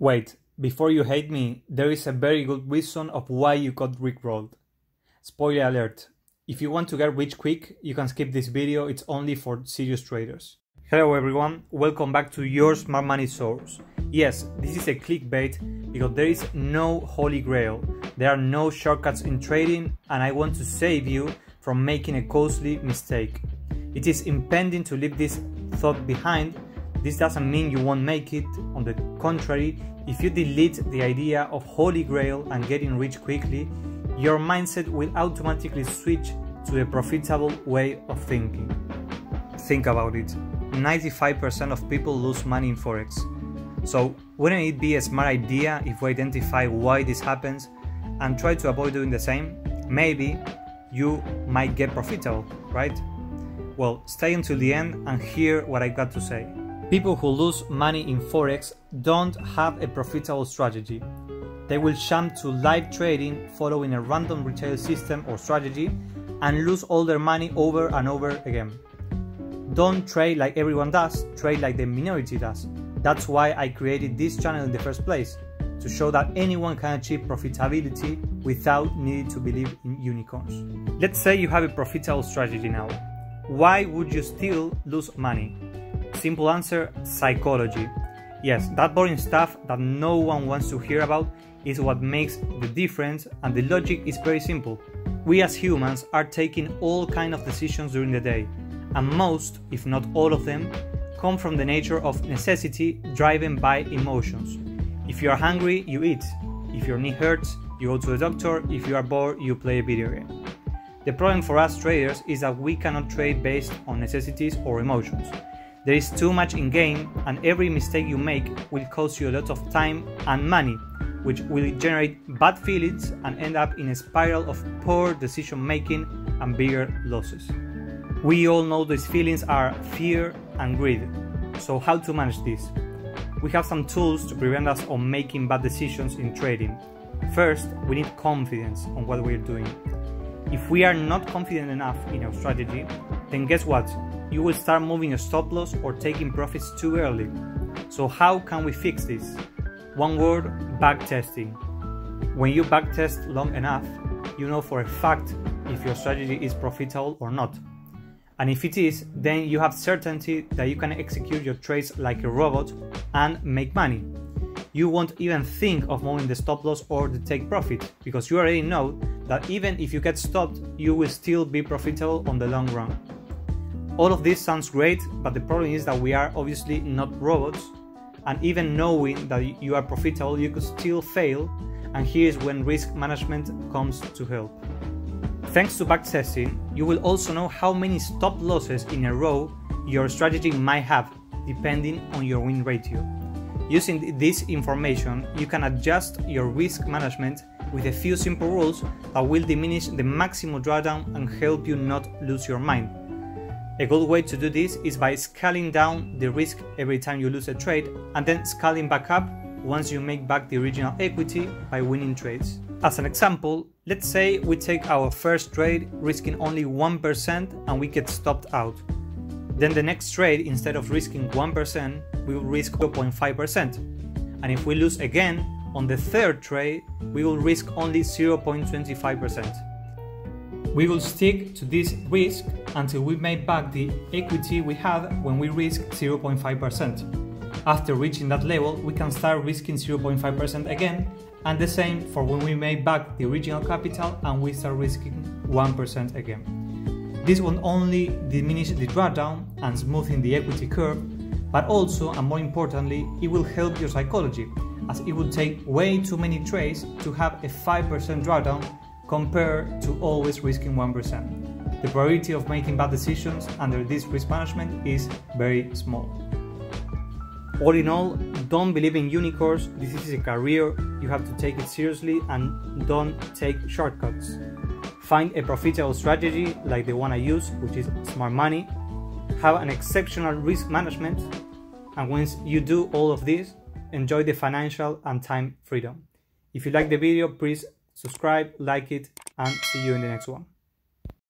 Wait, before you hate me, there is a very good reason of why you got rickrolled. Spoiler alert. If you want to get rich quick, you can skip this video, it's only for serious traders. Hello everyone, welcome back to your Smart Money Source. Yes, this is a clickbait because there is no holy grail. There are no shortcuts in trading and I want to save you from making a costly mistake. It is impending to leave this thought behind. This doesn't mean you won't make it. On the contrary, if you delete the idea of holy grail and getting rich quickly, your mindset will automatically switch to a profitable way of thinking. Think about it. 95% of people lose money in Forex. So, wouldn't it be a smart idea if we identify why this happens and try to avoid doing the same? Maybe you might get profitable, right? Well, stay until the end and hear what I got to say. People who lose money in Forex don't have a profitable strategy. They will jump to live trading following a random retail system or strategy and lose all their money over and over again. Don't trade like everyone does, trade like the minority does. That's why I created this channel in the first place, to show that anyone can achieve profitability without needing to believe in unicorns. Let's say you have a profitable strategy now. Why would you still lose money? Simple answer psychology. Yes, that boring stuff that no one wants to hear about is what makes the difference, and the logic is very simple. We as humans are taking all kind of decisions during the day, and most, if not all of them, come from the nature of necessity driven by emotions. If you are hungry, you eat. If your knee hurts, you go to the doctor. If you are bored, you play a video game. The problem for us traders is that we cannot trade based on necessities or emotions. There is too much in game, and every mistake you make will cost you a lot of time and money, which will generate bad feelings and end up in a spiral of poor decision making and bigger losses. We all know these feelings are fear and greed. So, how to manage this? We have some tools to prevent us from making bad decisions in trading. First, we need confidence on what we're doing. If we are not confident enough in our strategy, then guess what? You will start moving a stop loss or taking profits too early. So how can we fix this? One word, backtesting. When you backtest long enough, you know for a fact if your strategy is profitable or not. And if it is, then you have certainty that you can execute your trades like a robot and make money you won't even think of moving the stop loss or the take profit because you already know that even if you get stopped, you will still be profitable on the long run. All of this sounds great, but the problem is that we are obviously not robots, and even knowing that you are profitable, you could still fail, and here's when risk management comes to help. Thanks to backtesting, you will also know how many stop losses in a row your strategy might have, depending on your win ratio. Using this information, you can adjust your risk management with a few simple rules that will diminish the maximum drawdown and help you not lose your mind. A good way to do this is by scaling down the risk every time you lose a trade and then scaling back up once you make back the original equity by winning trades. As an example, let's say we take our first trade risking only 1% and we get stopped out. Then the next trade, instead of risking 1%, we will risk 0.5%. And if we lose again, on the third trade, we will risk only 0.25%. We will stick to this risk until we make back the equity we had when we risk 0.5%. After reaching that level, we can start risking 0.5% again, and the same for when we make back the original capital and we start risking 1% again. This will only diminish the drawdown and smoothing the equity curve, but also, and more importantly, it will help your psychology, as it would take way too many trades to have a 5% drawdown compared to always risking 1%. The probability of making bad decisions under this risk management is very small. All in all, don't believe in unicorns, this is a career, you have to take it seriously and don't take shortcuts. Find a profitable strategy like the one I use, which is smart money. Have an exceptional risk management. And once you do all of this, enjoy the financial and time freedom. If you like the video, please subscribe, like it, and see you in the next one.